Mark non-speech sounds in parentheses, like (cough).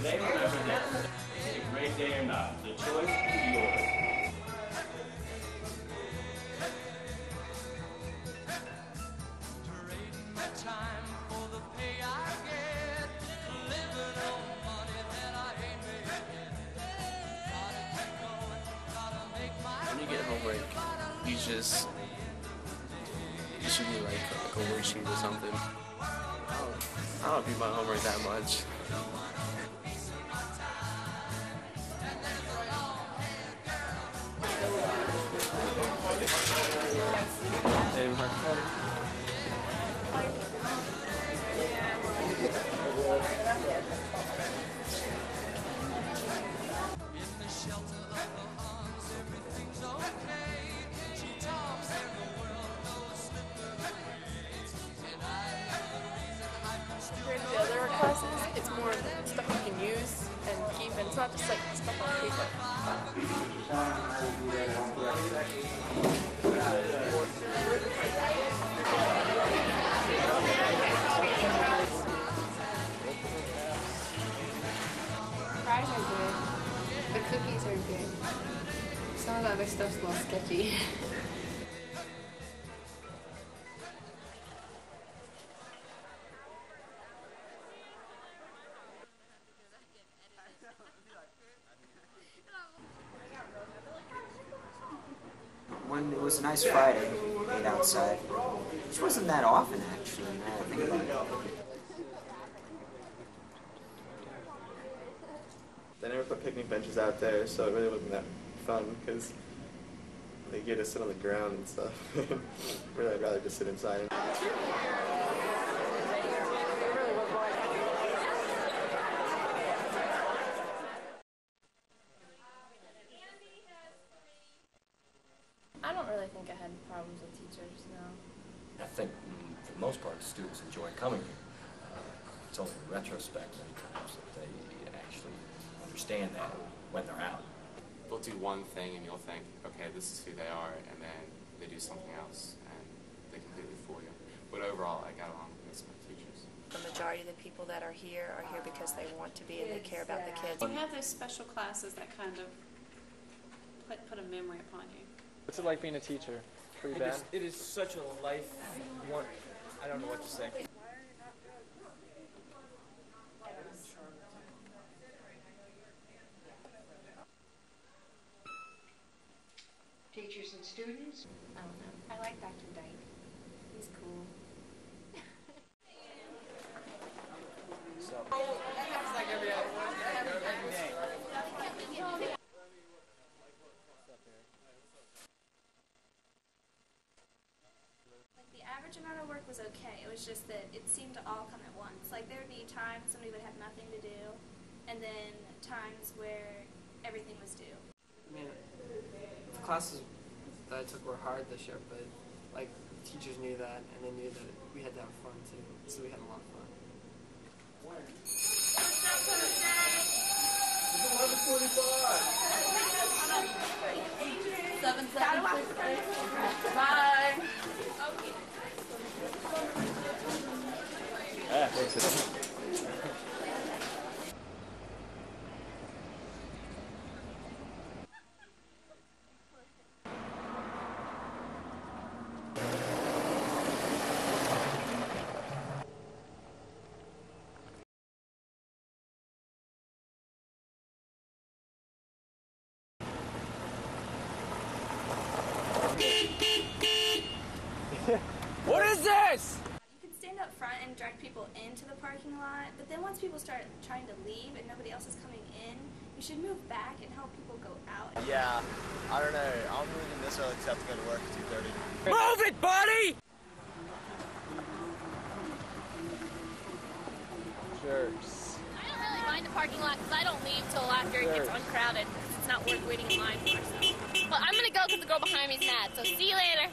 Today, remember this. It's a great day or not. The choice is yours. When you get homework, you just you should be like like a worksheet or something. I don't, I don't do my homework that much. Fries are good. The cookies are good. Some of the other stuff's a little sketchy. (laughs) it was a nice Friday, ate outside, which wasn't that often actually. I think about it. They never put picnic benches out there, so it really wasn't that fun because they get to sit on the ground and stuff. (laughs) really, I'd rather just sit inside. I don't really think I had problems with teachers, no. I think mm, for the most part, students enjoy coming here. Uh, It's only in retrospect many times that they actually understand that when they're out. they'll do one thing and you'll think, okay, this is who they are, and then they do something else and they completely fool you. But overall, I got along with most of my teachers. The majority of the people that are here are here because they want to be and they care about the kids. You have those special classes that kind of put, put a memory upon you. What's it like being a teacher? Pretty It bad. is, it is such a life. One, I don't know what to say. Teachers and students? I don't know. I like Dr. Dyke. He's cool. Like the average amount of work was okay. It was just that it seemed to all come at once. Like there would be times when somebody would have nothing to do, and then times where everything was due. I mean, the classes that I took were hard this year, but like teachers knew that, and they knew that we had to have fun too, so we had a lot of fun. Seven seven six What is this? Front and direct people into the parking lot, but then once people start trying to leave and nobody else is coming in, you should move back and help people go out. Yeah, I don't know. I'm moving this early because I have to go to work at 2.30. Move it, buddy! Jerks. I don't really mind the parking lot because I don't leave till after it gets Sure. uncrowded. It's not worth waiting in line for. So. But I'm gonna go because the girl behind me is mad. So see you later.